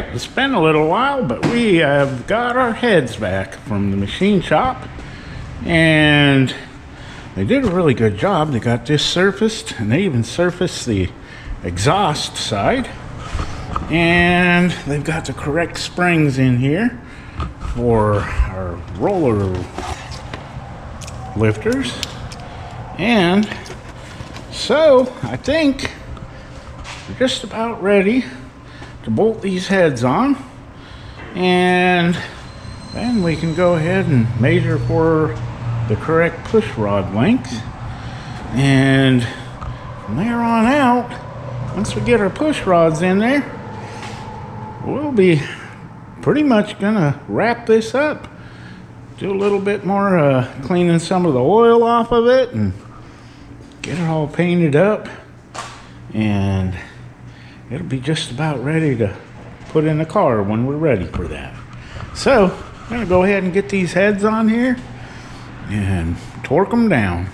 right, it's been a little while, but we have got our heads back from the machine shop. And they did a really good job. They got this surfaced, and they even surfaced the exhaust side. And they've got the correct springs in here for our roller lifters. And so I think we're just about ready to bolt these heads on. And then we can go ahead and measure for the correct push rod length. And from there on out, once we get our push rods in there, we'll be pretty much gonna wrap this up. Do a little bit more uh, cleaning some of the oil off of it and get it all painted up. And it'll be just about ready to put in the car when we're ready for that. So, I'm gonna go ahead and get these heads on here and torque them down.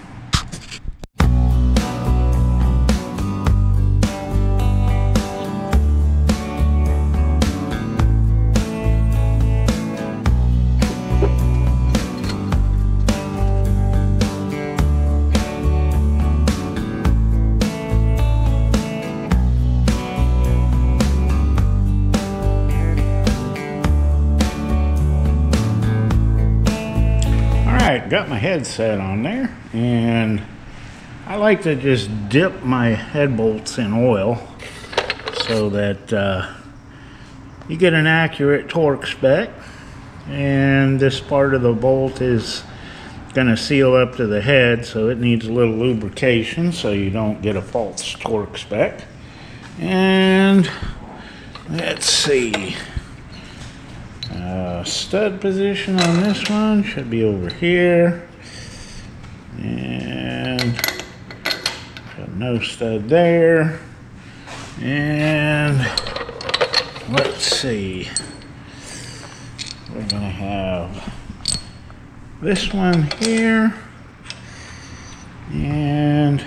Got my headset on there, and I like to just dip my head bolts in oil so that uh, you get an accurate torque spec. And this part of the bolt is going to seal up to the head, so it needs a little lubrication so you don't get a false torque spec. And let's see. Uh, stud position on this one should be over here. And no stud there. And let's see. We're gonna have this one here. And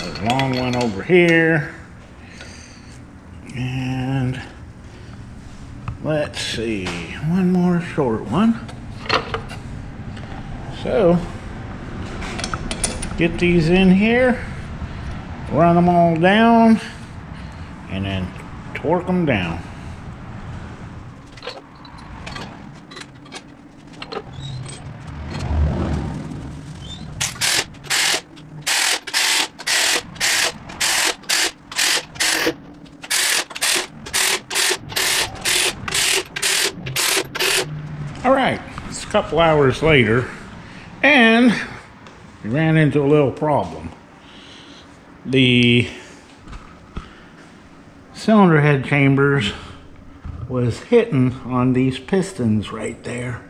a long one over here. And let's see, one more short one. So, get these in here, run them all down, and then torque them down. All right, it's a couple hours later, and we ran into a little problem. The cylinder head chambers was hitting on these pistons right there.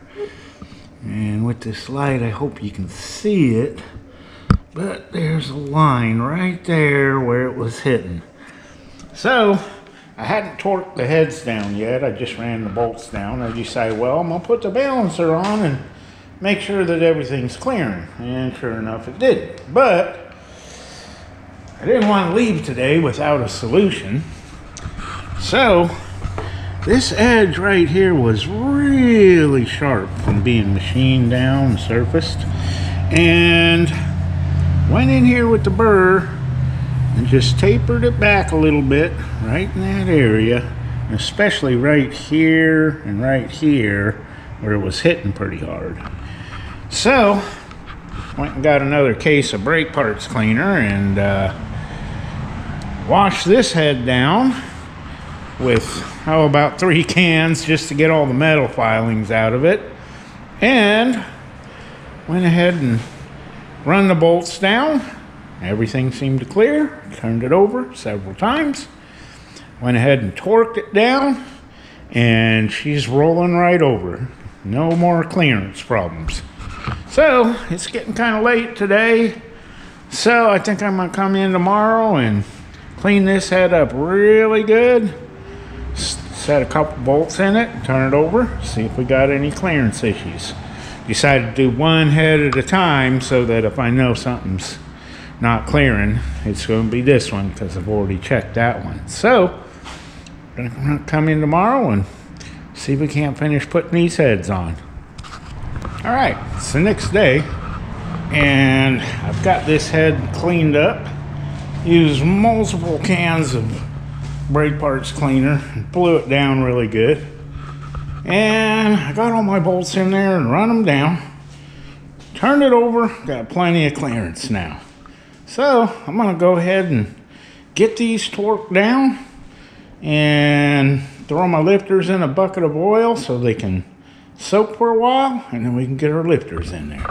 And with this light, I hope you can see it, but there's a line right there where it was hitting. So I hadn't torqued the heads down yet. I just ran the bolts down. I decided, well, I'm gonna put the balancer on and make sure that everything's clearing. And sure enough, it did. But I didn't want to leave today without a solution. So this edge right here was really sharp from being machined down and surfaced. And went in here with the burr and just tapered it back a little bit right in that area especially right here and right here where it was hitting pretty hard. So went and got another case of brake parts cleaner and uh, washed this head down with how oh, about three cans just to get all the metal filings out of it. And went ahead and run the bolts down Everything seemed to clear. Turned it over several times. Went ahead and torqued it down. And she's rolling right over. No more clearance problems. So, it's getting kind of late today. So, I think I'm going to come in tomorrow and clean this head up really good. Set a couple bolts in it, turn it over, see if we got any clearance issues. Decided to do one head at a time so that if I know something's not clearing, it's going to be this one because I've already checked that one. So, gonna come in tomorrow and see if we can't finish putting these heads on. All right, it's the next day, and I've got this head cleaned up. Used multiple cans of brake parts cleaner, blew it down really good. And I got all my bolts in there and run them down. Turned it over, got plenty of clearance now. So I'm gonna go ahead and get these torqued down and throw my lifters in a bucket of oil so they can soak for a while and then we can get our lifters in there.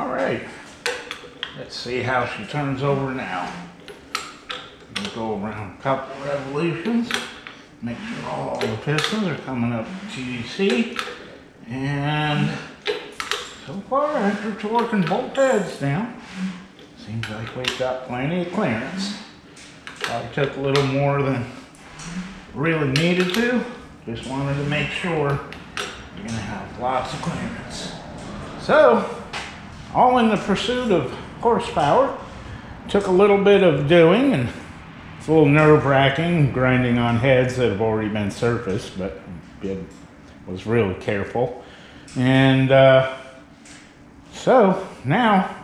All right, let's see how she turns over now. We'll go around a couple revolutions, make sure all the pistons are coming up TDC. And so far, after torquing both heads down, seems like we've got plenty of clearance. Probably took a little more than really needed to. Just wanted to make sure you're gonna have lots of clearance. So, all in the pursuit of horsepower. Took a little bit of doing and it's a little nerve wracking grinding on heads that have already been surfaced, but it was really careful. And uh, so now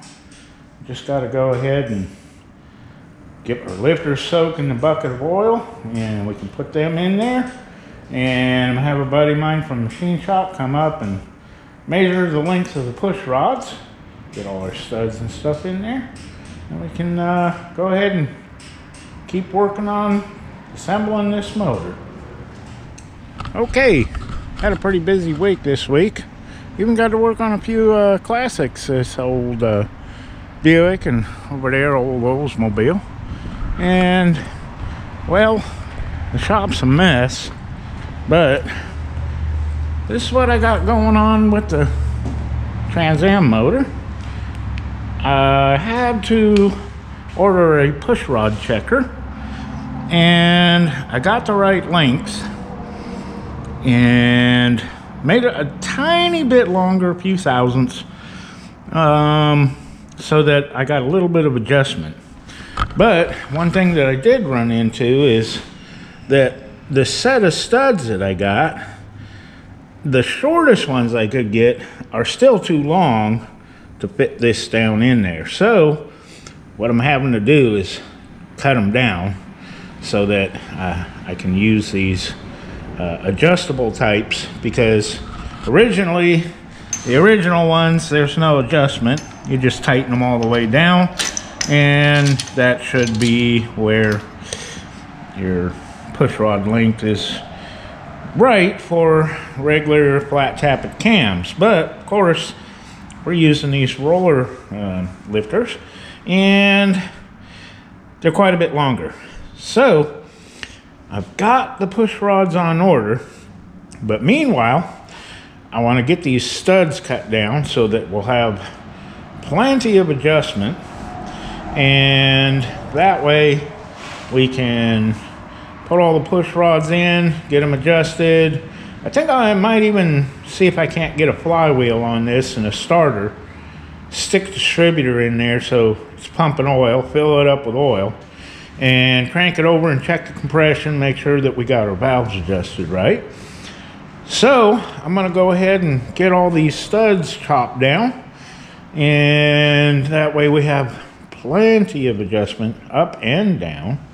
just got to go ahead and get our lifters soaked in the bucket of oil and we can put them in there and have a buddy of mine from the machine shop come up and measure the length of the push rods get all our studs and stuff in there. And we can uh, go ahead and keep working on assembling this motor. Okay had a pretty busy week this week. Even got to work on a few uh, classics this old uh, Buick and over there old Oldsmobile. And well the shop's a mess but this is what I got going on with the Trans Am motor I had to order a push rod checker and I got the right lengths and made it a tiny bit longer, a few thousandths, um, so that I got a little bit of adjustment. But one thing that I did run into is that the set of studs that I got, the shortest ones I could get are still too long to fit this down in there. So what I'm having to do is cut them down so that uh, I can use these uh, adjustable types because originally the original ones there's no adjustment you just tighten them all the way down and that should be where your push rod length is right for regular flat tappet cams but of course we're using these roller uh, lifters and they're quite a bit longer. So I've got the push rods on order, but meanwhile, I want to get these studs cut down so that we'll have plenty of adjustment and that way we can put all the push rods in, get them adjusted, I think I might even see if I can't get a flywheel on this and a starter. Stick distributor in there so it's pumping oil, fill it up with oil, and crank it over and check the compression, make sure that we got our valves adjusted right. So I'm gonna go ahead and get all these studs chopped down and that way we have plenty of adjustment up and down.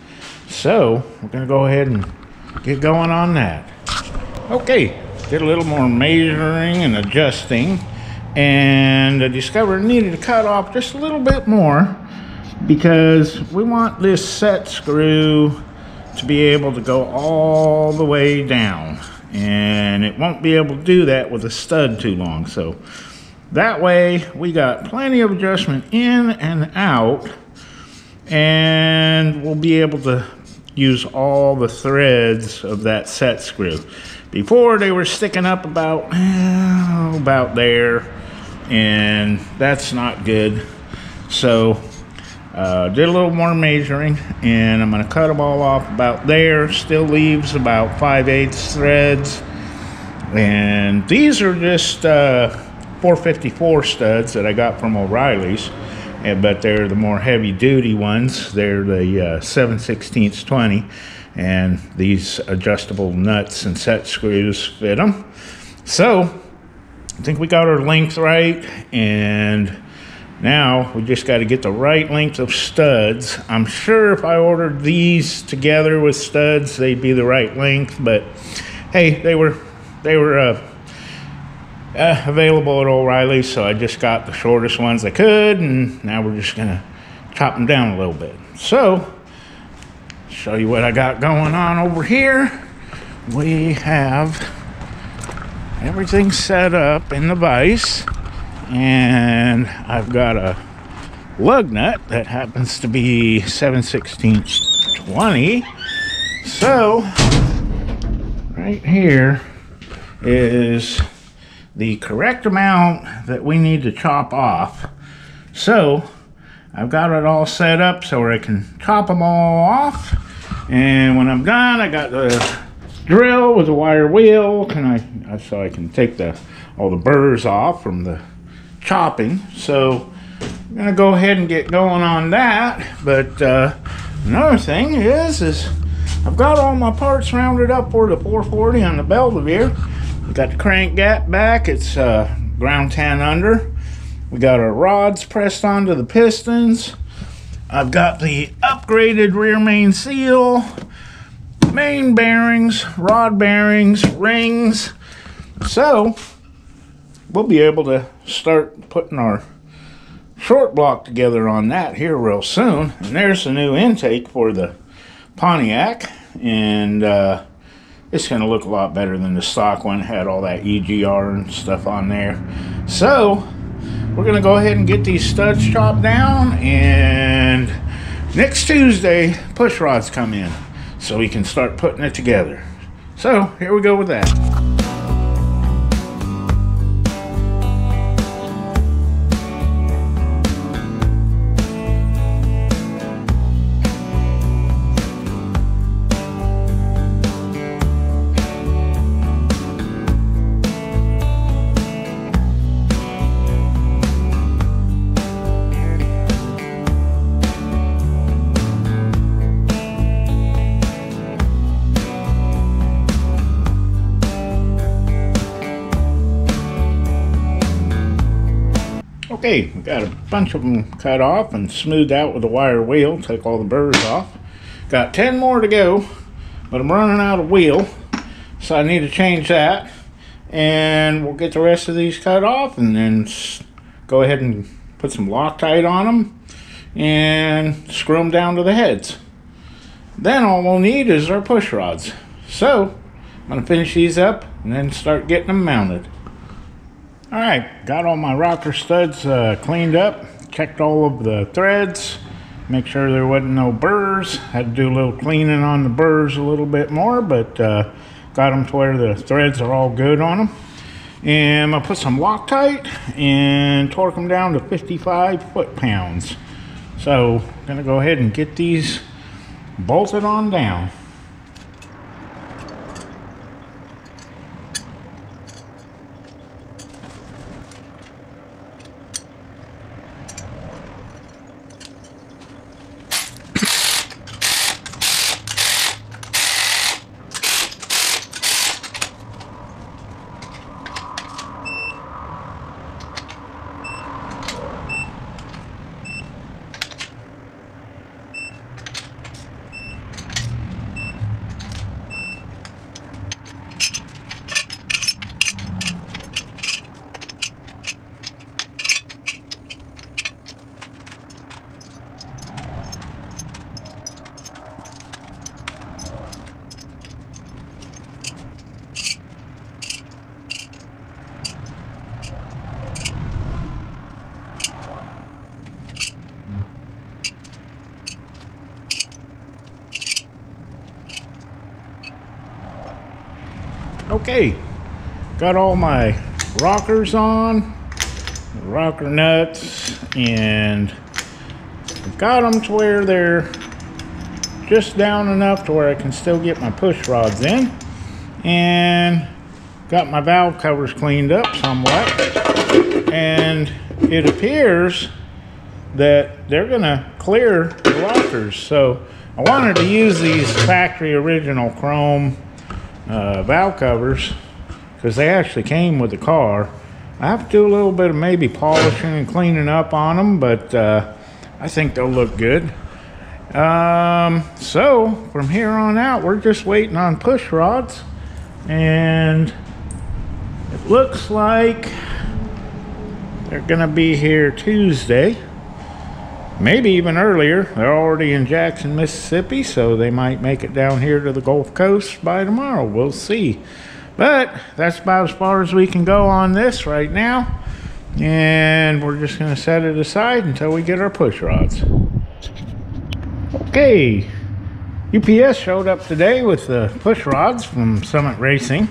So we're gonna go ahead and get going on that. Okay, did a little more measuring and adjusting and I discovered I needed to cut off just a little bit more because we want this set screw to be able to go all the way down and it won't be able to do that with a stud too long. So that way we got plenty of adjustment in and out and we'll be able to use all the threads of that set screw before they were sticking up about, eh, about there, and that's not good. So Uh, did a little more measuring, and I'm going to cut them all off about there. Still leaves about 5 eighths threads. And these are just uh, 454 studs that I got from O'Reilly's, but they're the more heavy duty ones. They're the uh, 7 16 20, and these adjustable nuts and set screws fit them. So, I think we got our length right, and now we just got to get the right length of studs. I'm sure if I ordered these together with studs, they'd be the right length. But hey, they were they were uh, uh, available at O'Reilly, so I just got the shortest ones I could, and now we're just gonna chop them down a little bit. So, show you what I got going on over here. We have everything set up in the vise and I've got a lug nut that happens to be 7 16 20 so right here is the correct amount that we need to chop off so I've got it all set up so I can chop them all off and when I'm done I got the drill with a wire wheel I so I can take the all the burrs off from the chopping. So I'm gonna go ahead and get going on that. But uh, another thing is, is I've got all my parts rounded up for the 440 on the Belvedere. We got the crank gap back. It's uh, ground 10 under. We got our rods pressed onto the pistons. I've got the upgraded rear main seal, main bearings, rod bearings, rings. So we'll be able to start putting our short block together on that here real soon. And there's the new intake for the Pontiac. And uh, it's going to look a lot better than the stock one. Had all that EGR and stuff on there. So we're going to go ahead and get these studs chopped down. And next Tuesday, push rods come in. So we can start putting it together. So here we go with that. Okay, got a bunch of them cut off and smoothed out with a wire wheel. Take all the burrs off. Got 10 more to go, but I'm running out of wheel, so I need to change that. And we'll get the rest of these cut off and then go ahead and put some Loctite on them and screw them down to the heads. Then all we'll need is our push rods. So, I'm going to finish these up and then start getting them mounted. All right, got all my rocker studs uh, cleaned up, checked all of the threads, make sure there wasn't no burrs. Had to do a little cleaning on the burrs a little bit more, but uh, got them to where the threads are all good on them. And I'm put some Loctite and torque them down to 55 foot-pounds. So, gonna go ahead and get these bolted on down. Okay, got all my rockers on, rocker nuts, and I've got them to where they're just down enough to where I can still get my push rods in. And got my valve covers cleaned up somewhat. And it appears that they're gonna clear the rockers. So I wanted to use these factory original chrome uh, valve covers because they actually came with the car. I have to do a little bit of maybe polishing and cleaning up on them, but uh, I think they'll look good. Um, so from here on out, we're just waiting on push rods and it looks like they're gonna be here Tuesday maybe even earlier. They're already in Jackson Mississippi so they might make it down here to the Gulf Coast by tomorrow. We'll see. But that's about as far as we can go on this right now. And we're just gonna set it aside until we get our push rods. Okay, UPS showed up today with the push rods from Summit Racing,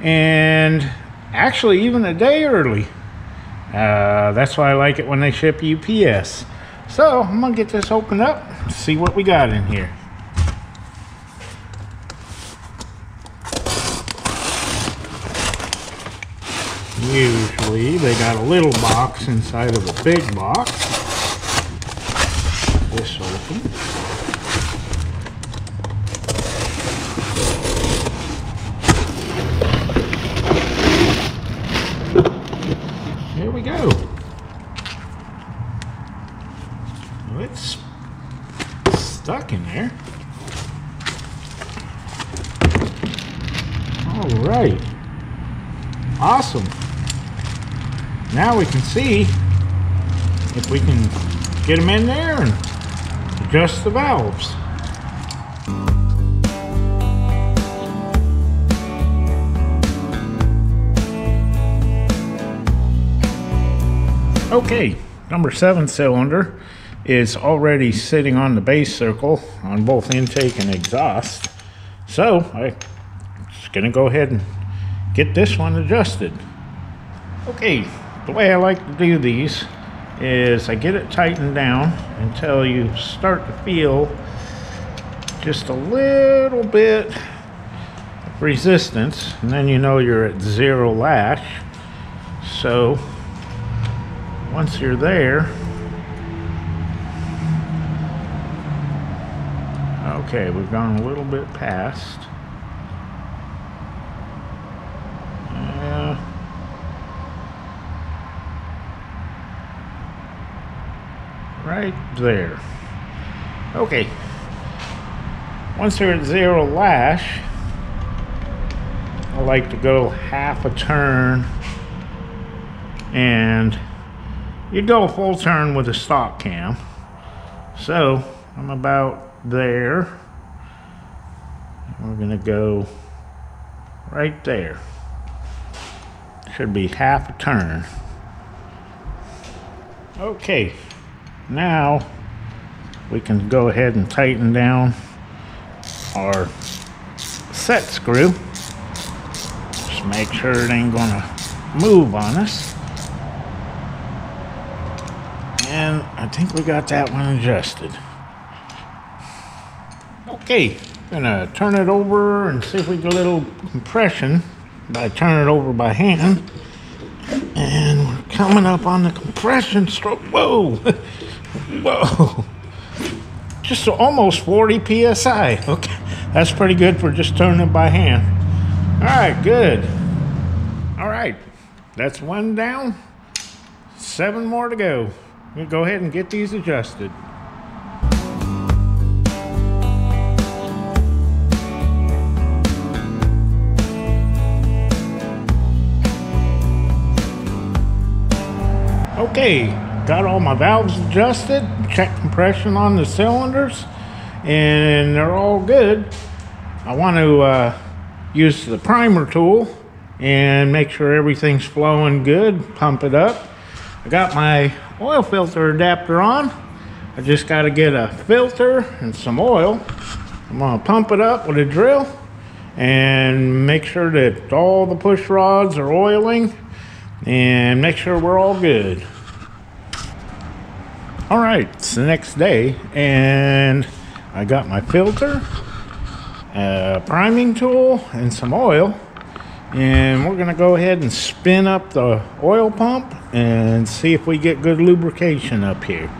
and actually even a day early. Uh, that's why I like it when they ship UPS. So I'm gonna get this opened up, see what we got in here. Usually they got a little box inside of a big box. This open. Here we go. Well, it's stuck in there. All right. Awesome. We see if we can get them in there and adjust the valves. Okay, number seven cylinder is already sitting on the base circle on both intake and exhaust. So I'm just gonna go ahead and get this one adjusted. Okay, the way I like to do these is I get it tightened down until you start to feel just a little bit of resistance and then you know you're at zero lash. So once you're there, okay, we've gone a little bit past. Right there. Okay. Once you're at zero lash, I like to go half a turn and you go a full turn with a stock cam. So I'm about there. We're gonna go right there. Should be half a turn. Okay, now we can go ahead and tighten down our set screw. Just make sure it ain't gonna move on us. And I think we got that one adjusted. Okay, gonna turn it over and see if we get a little compression by turning it over by hand. And we're coming up on the compression stroke. Whoa! Whoa! Just almost 40 psi. Okay, that's pretty good for just turning it by hand. All right, good. All right, that's one down. Seven more to go. We'll go ahead and get these adjusted. Okay, got all my valves adjusted, check compression on the cylinders, and they're all good. I want to uh, use the primer tool and make sure everything's flowing good, pump it up. I got my oil filter adapter on. I just got to get a filter and some oil. I'm going to pump it up with a drill and make sure that all the push rods are oiling and make sure we're all good. All right, it's the next day, and I got my filter, a priming tool, and some oil. And we're gonna go ahead and spin up the oil pump and see if we get good lubrication up here.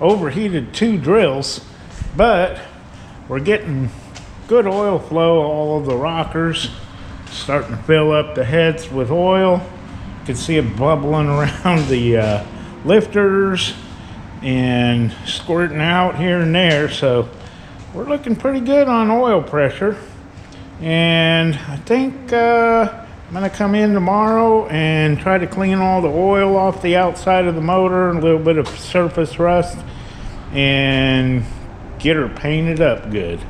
Overheated two drills, but we're getting good oil flow. All of the rockers starting to fill up the heads with oil. You can see it bubbling around the uh, lifters and squirting out here and there. So we're looking pretty good on oil pressure. And I think uh, I'm gonna come in tomorrow and try to clean all the oil off the outside of the motor and a little bit of surface rust and get her painted up good.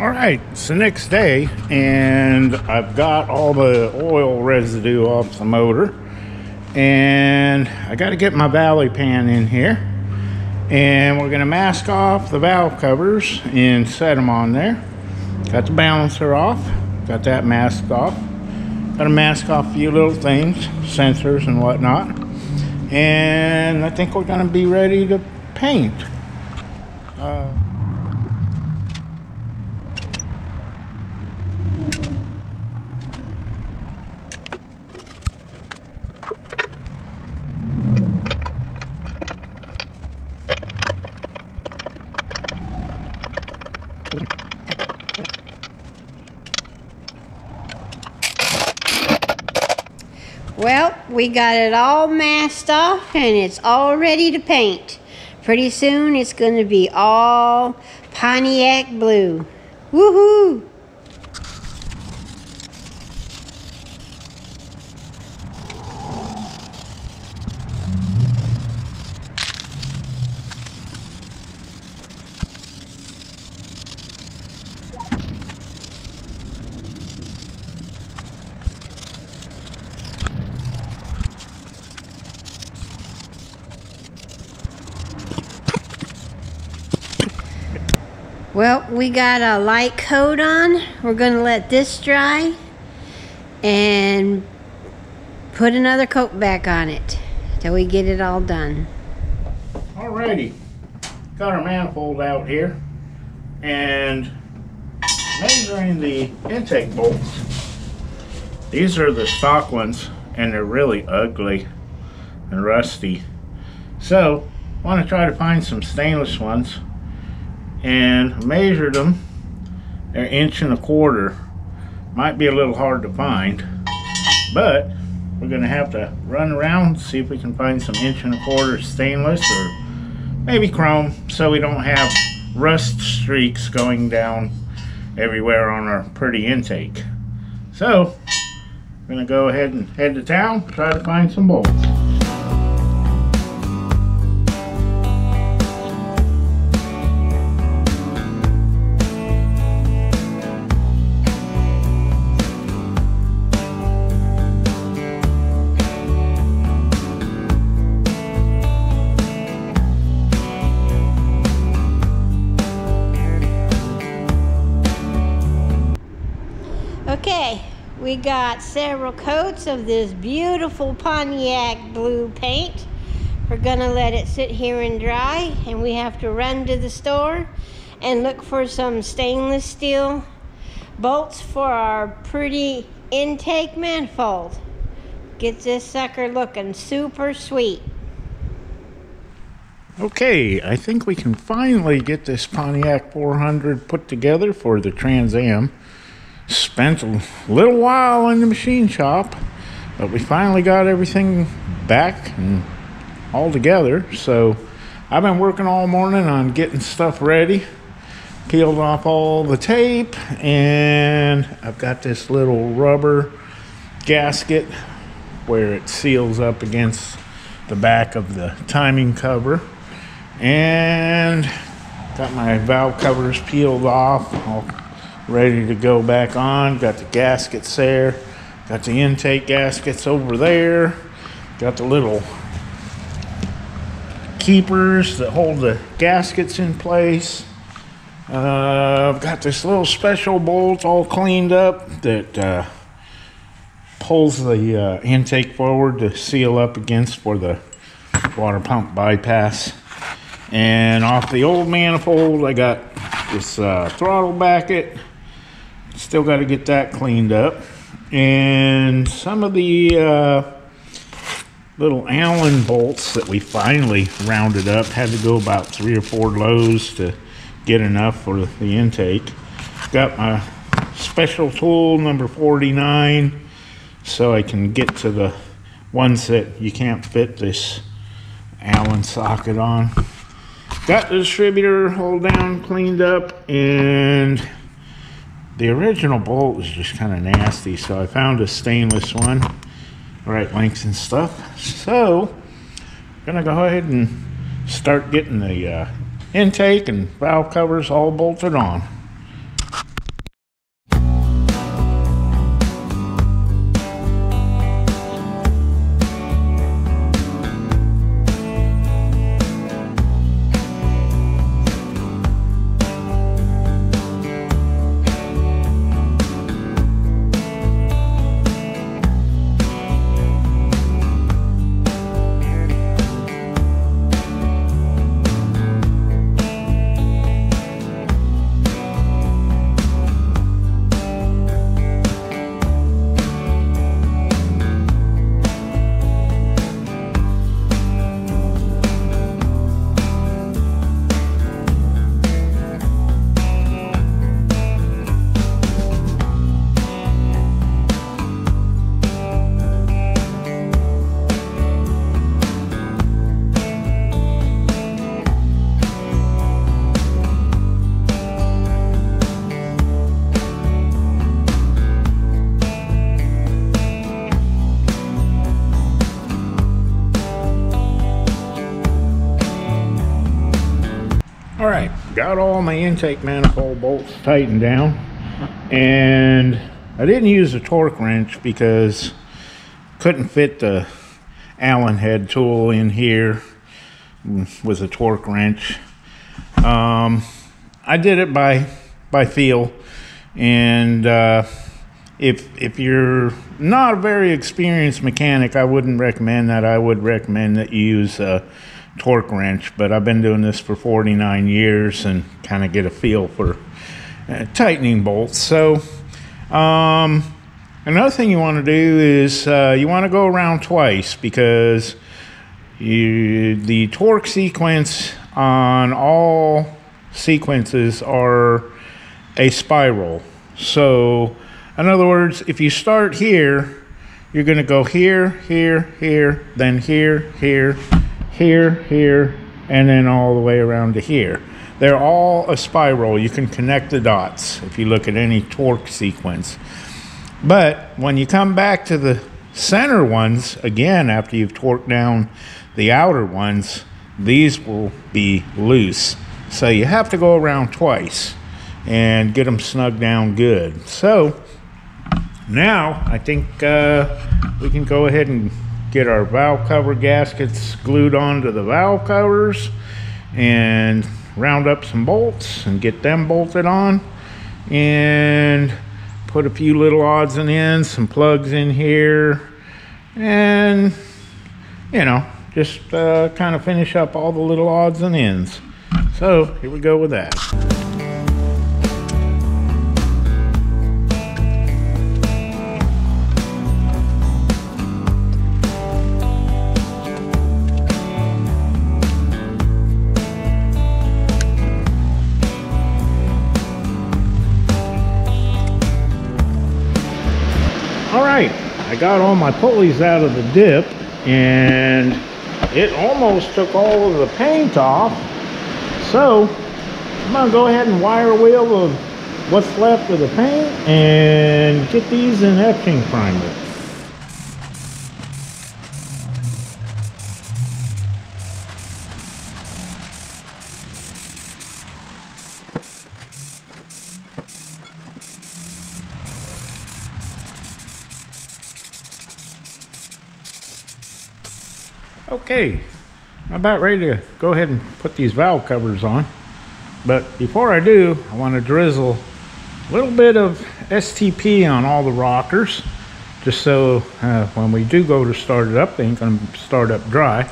All right, it's the next day and I've got all the oil residue off the motor and I got to get my valley pan in here and we're gonna mask off the valve covers and set them on there. Got the balancer off, got that masked off. To mask off a few little things, sensors and whatnot. And I think we're to be ready to paint. Uh, Well, we got it all masked off and it's all ready to paint. pretty soon it's going to be all Pontiac blue. Woohoo! Well, we got a light coat on. We're going to let this dry and put another coat back on it till we get it all done. Alrighty, got our manifold out here and measuring the intake bolts. These are the stock ones and they're really ugly and rusty. So, I want to try to find some stainless ones and measured them. They're inch and a quarter. Might be a little hard to find, but we're gonna have to run around, see if we can find some inch and a quarter stainless or maybe chrome so we don't have rust streaks going down everywhere on our pretty intake. So, I'm gonna go ahead and head to town, try to find some bolts. We got several coats of this beautiful Pontiac blue paint. We're gonna let it sit here and dry and we have to run to the store and look for some stainless steel bolts for our pretty intake manifold. Get this sucker looking super sweet. Okay, I think we can finally get this Pontiac 400 put together for the Trans Am. Spent a little while in the machine shop, but we finally got everything back and all together. So I've been working all morning on getting stuff ready. Peeled off all the tape, and I've got this little rubber gasket where it seals up against the back of the timing cover. And got my valve covers peeled off, all ready to go back on. Got the gaskets there. Got the intake gaskets over there. Got the little keepers that hold the gaskets in place. Uh, I've got this little special bolt all cleaned up that uh, pulls the uh, intake forward to seal up against for the water pump bypass. And off the old manifold, I got this uh, throttle bracket. Still got to get that cleaned up. And some of the uh, little Allen bolts that we finally rounded up had to go about three or four Lowe's to get enough for the intake. Got my special tool number 49 so I can get to the ones that you can't fit this Allen socket on. Got the distributor hold down, cleaned up, and the original bolt was just kind of nasty, so I found a stainless one, right length and stuff. So, I'm gonna go ahead and start getting the uh, intake and valve covers all bolted on. Got all my intake manifold bolts tightened down and I didn't use a torque wrench because couldn't fit the Allen head tool in here with a torque wrench. Um, I did it by by feel, and uh, if if you're not a very experienced mechanic, I wouldn't recommend that. I would recommend that you use a torque wrench. But I've been doing this for 49 years and kind of get a feel for uh, tightening bolts. So. Um, another thing you want to do is uh, you want to go around twice because you, the torque sequence on all sequences are a spiral. So, in other words, if you start here, you're going to go here, here, here, then here, here, here, here, and then all the way around to here. They're all a spiral. You can connect the dots if you look at any torque sequence. But when you come back to the center ones, again, after you've torqued down the outer ones, these will be loose. So you have to go around twice and get them snug down good. So now I think uh, we can go ahead and get our valve cover gaskets glued onto the valve covers and round up some bolts and get them bolted on and put a few little odds and ends, some plugs in here and you know just uh, kind of finish up all the little odds and ends. So here we go with that. Got all my pulleys out of the dip and it almost took all of the paint off so I'm gonna go ahead and wire wheel of what's left of the paint and get these in etching primer. Okay, I'm about ready to go ahead and put these valve covers on. But before I do, I want to drizzle a little bit of STP on all the rockers, just so uh, when we do go to start it up, they ain't gonna start up dry.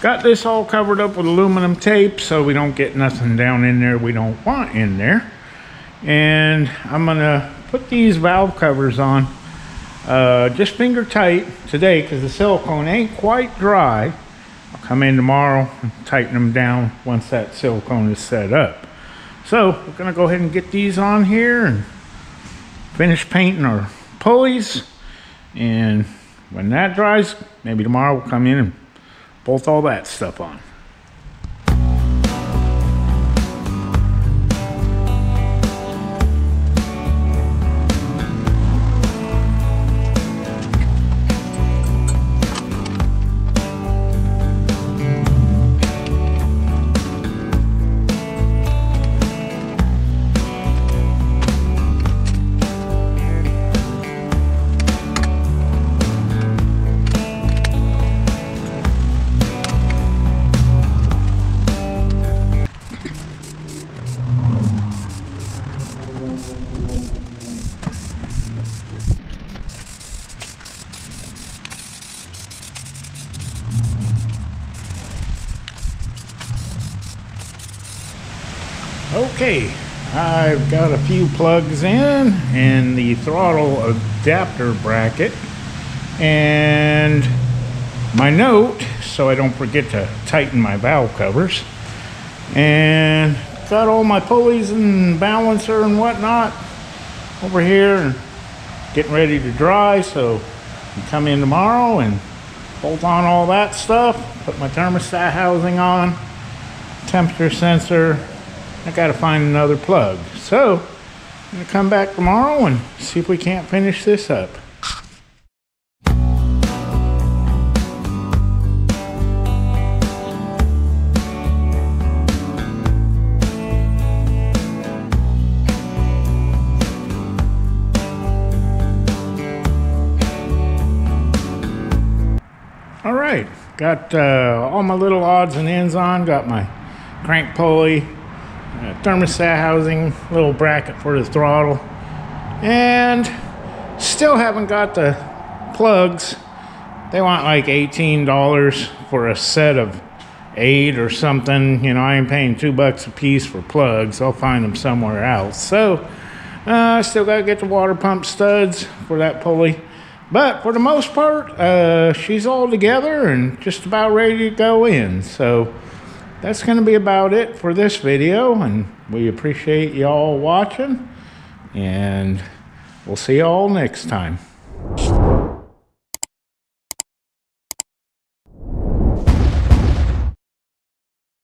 Got this all covered up with aluminum tape so we don't get nothing down in there we don't want in there. And I'm gonna put these valve covers on uh, just finger tight today because the silicone ain't quite dry. I'll come in tomorrow and tighten them down once that silicone is set up. So we're gonna go ahead and get these on here and finish painting our pulleys. And when that dries, maybe tomorrow we'll come in and bolt all that stuff on. I've got a few plugs in and the throttle adapter bracket. And my note so I don't forget to tighten my valve covers. And got all my pulleys and balancer and whatnot over here and getting ready to dry. So come in tomorrow and bolt on all that stuff. Put my thermostat housing on temperature sensor I got to find another plug. So I'm going to come back tomorrow and see if we can't finish this up. All right, got uh, all my little odds and ends on, got my crank pulley, thermostat housing, little bracket for the throttle, and still haven't got the plugs. They want like $18 for a set of eight or something. You know, I ain't paying two bucks a piece for plugs. I'll find them somewhere else. So, uh, I still got to get the water pump studs for that pulley. But for the most part, uh, she's all together and just about ready to go in. So that's going to be about it for this video. And we appreciate y'all watching. And we'll see y'all next time.